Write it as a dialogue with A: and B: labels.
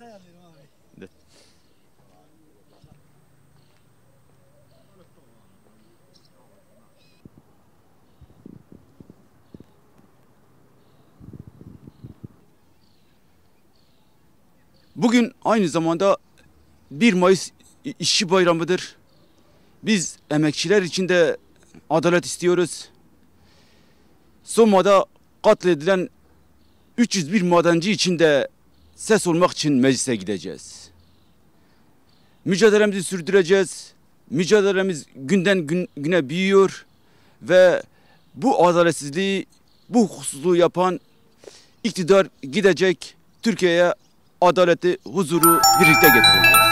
A: Detay alıyorum abi. Det Bugün aynı zamanda 1 Mayıs işçi bayramıdır. Biz emekçiler için de adalet istiyoruz. Soma'da katledilen 301 madenci için de ses olmak için meclise gideceğiz. Mücadelemizi sürdüreceğiz. Mücadelemiz günden gün, güne büyüyor ve bu adaletsizliği, bu hukuksuzluğu yapan iktidar gidecek Türkiye'ye adaleti, huzuru birlikte getireceğiz.